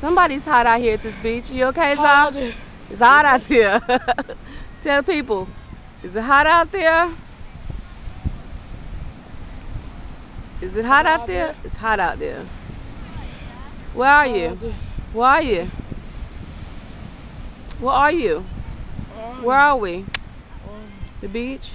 Somebody's hot out here at this beach. You okay, Zah? It's hot out there. Tell people, is it hot out there? Is it hot out there? It's hot out there. Where are you? Where are you? Where are you? Where are we? The beach?